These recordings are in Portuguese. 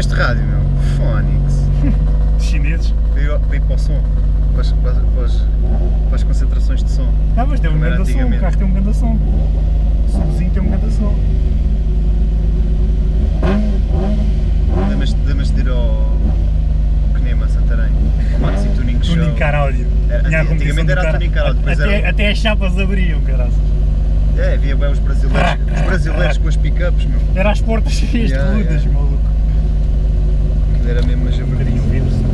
este rádio, meu? Phonics. Chineses. Para ir, para ir para o som. Para as, para, as, para as- concentrações de som. Ah, mas tem um grande som, o carro tem um grande som. O subzinho tem um grande som. Lembras-te lembras de ir ao, Kinema Santarém? Ao Maxi Tuning Show? Tuning car áudio. Era- Tinha a antigamente era cara- tuning car áudio, depois até, era- até as chapas abriam, caraças. É, havia bem os brasileiros, os brasileiros com as pick-ups, meu. Era as portas cheias Yeah, de rudas, yeah. maluco. Era mesmo bocadinho jabardice. de?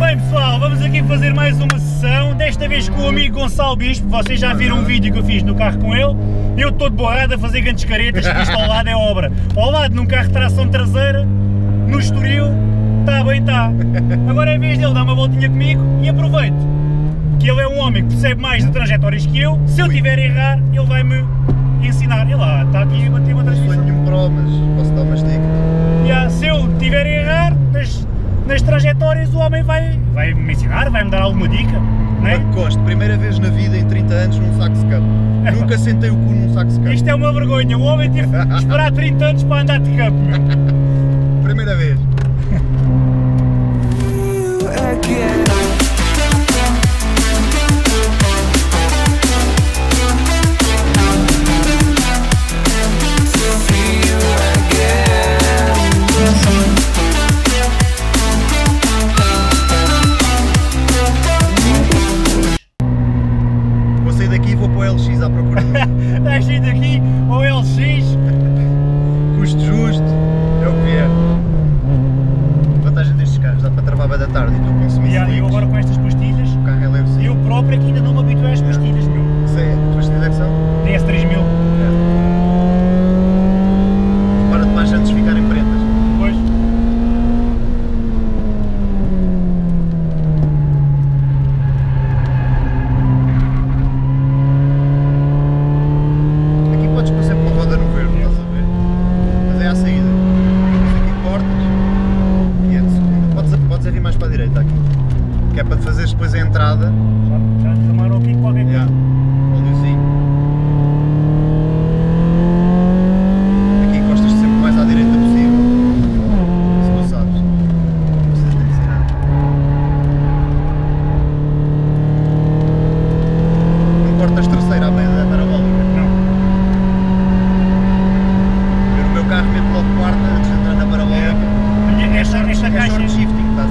Bem pessoal, vamos aqui fazer mais uma sessão, desta vez com o amigo Gonçalo Bispo, vocês já viram um vídeo que eu fiz no carro com ele, eu todo borrado a fazer grandes caretas, que isto ao lado é obra. Ao lado num carro de tração traseira, no Estoril, está bem está. Agora é vez dele dar uma voltinha comigo e aproveito que ele é um homem que percebe mais de trajetórias que eu, se eu tiver a errar, ele vai-me ensinar. Ele lá, está aqui a bater uma Não sou transmissão. nenhum pro, mas posso dar umas dicas. Yeah, se eu tiver a errar nas, nas trajetórias, o homem vai, vai me ensinar, vai me dar alguma dica, não é? Mas gosto, primeira vez na vida em 30 anos num saco de campo. Nunca sentei o cu num saco de campo. Isto é uma vergonha, o homem teve que esperar 30 anos para andar de campo. Primeira vez. again. Tarde e tu yeah, eu agora com estas pastilhas, O carro é leve eu próprio aqui ainda não me habituei às pastilhas, meu. Isso é, tuas pastilhas é que são? DS3000, Para de mais antes ficarem pretas. pois. Aqui podes pôr sempre uma roda no verde, estás a ver? Mas é à saída. Depois aqui cortas e é de segunda. Podes, podes é vir mais para a direita aqui. Que é para fazeres depois a entrada. Já, já tomaram aqui qualquer coisa. Yeah. Óleozinho. Aqui encostas sempre mais à direita possível. Se tu sabes. Não precisas de ensinar. Não cortas terceira à meia da parabólica. Não. Eu no meu carro meto logo quarta antes de entrar na parabólica. Esta, esta é caixa short shifting, estás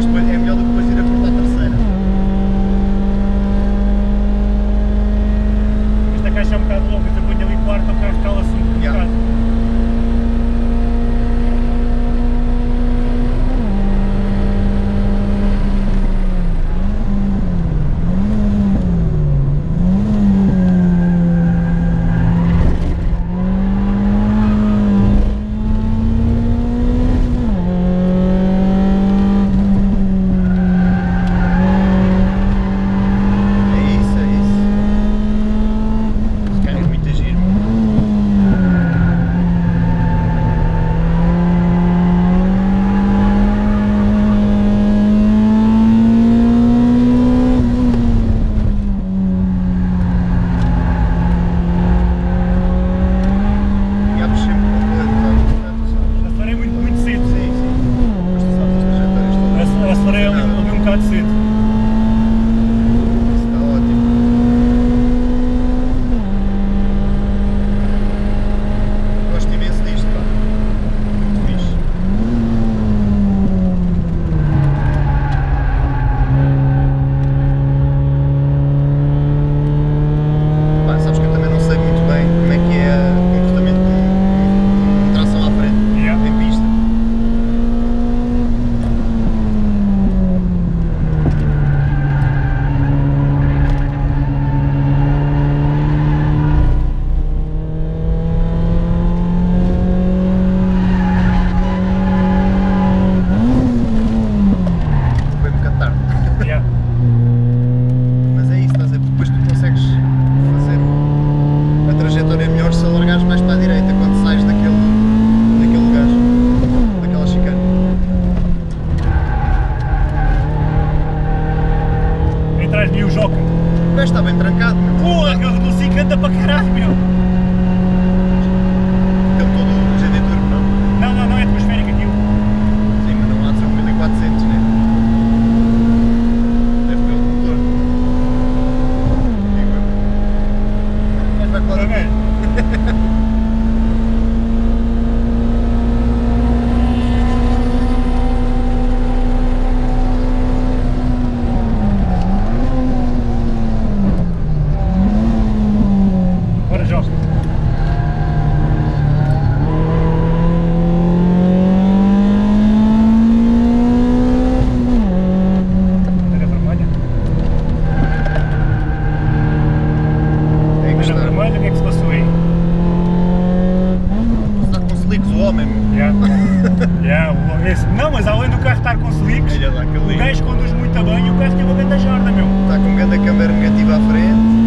Não, mas além do carro estar com slicks, o gajo conduz muito bem e o carro tem uma grande jorda, meu. Está com grande câmera negativa à frente.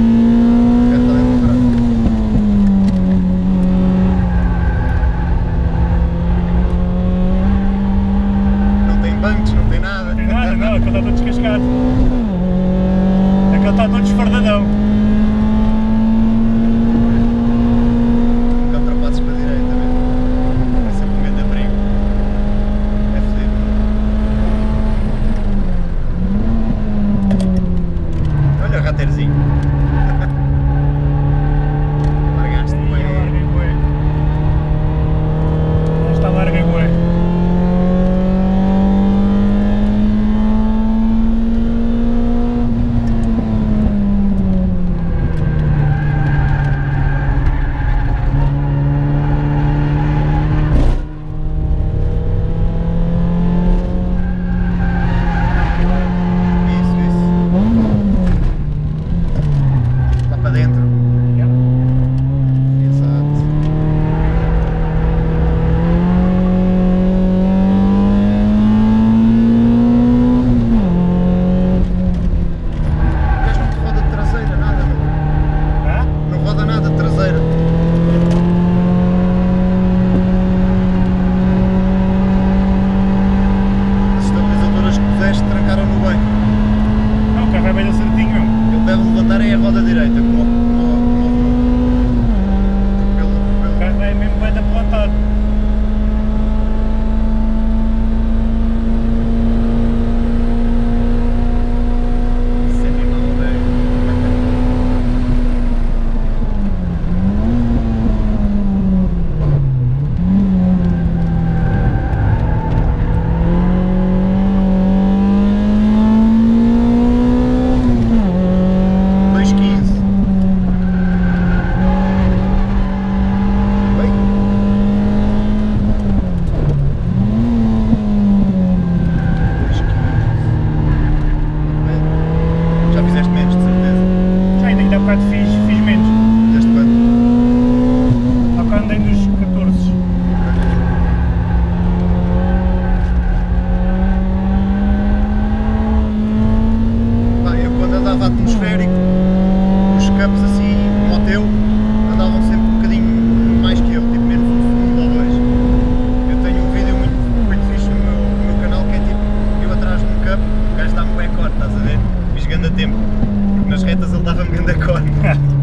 nas retas ele dava-me grande a cone.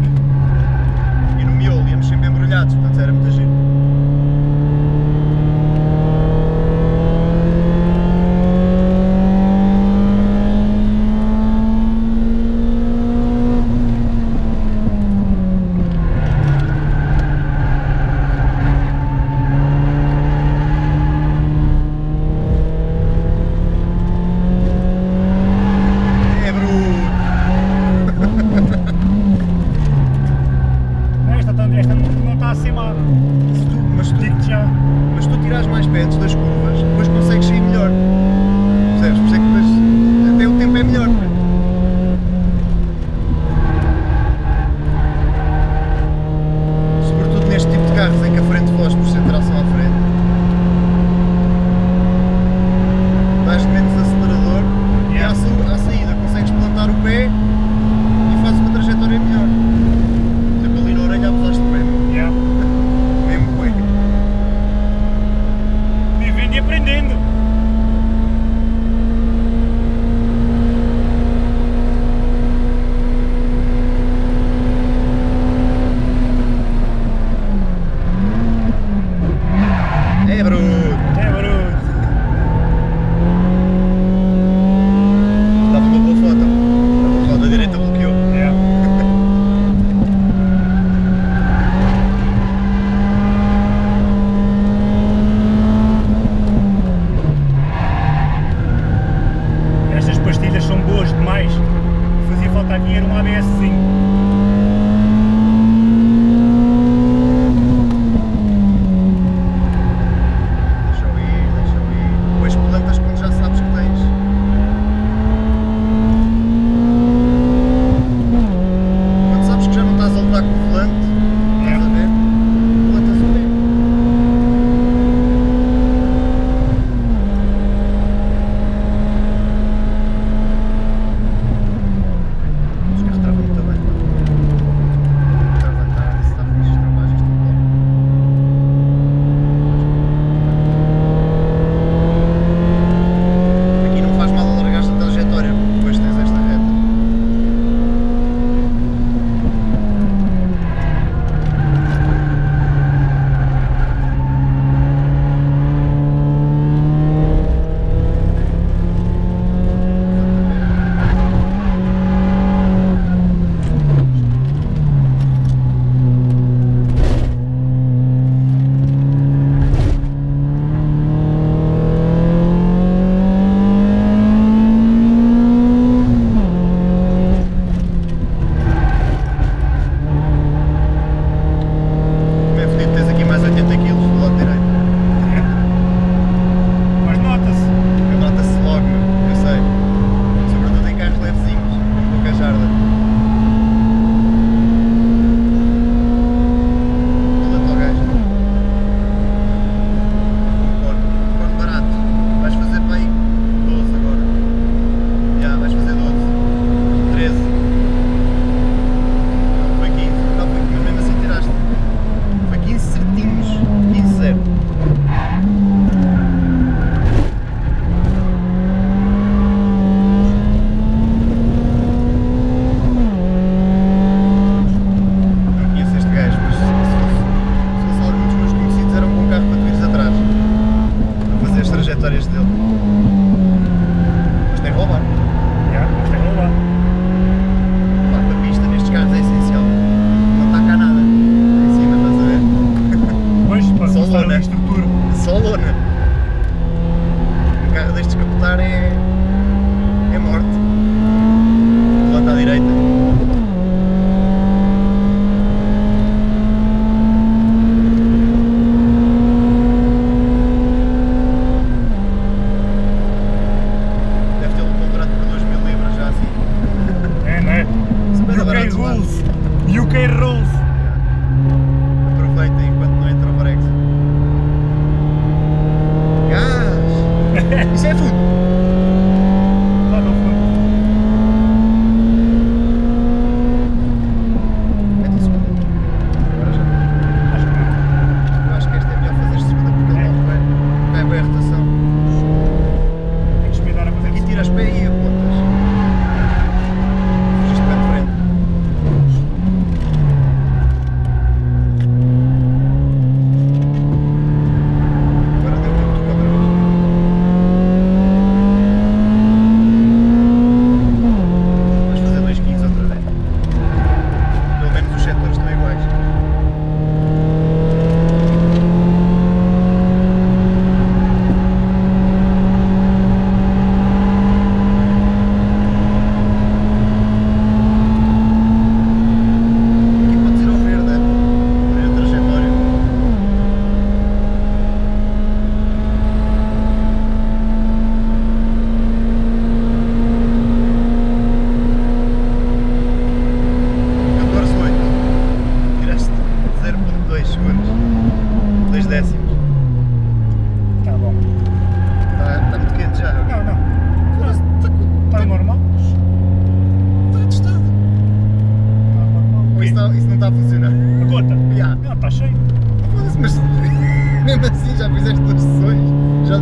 trajetórias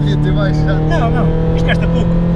devia ter baixado. Não, não. Isto gasta pouco.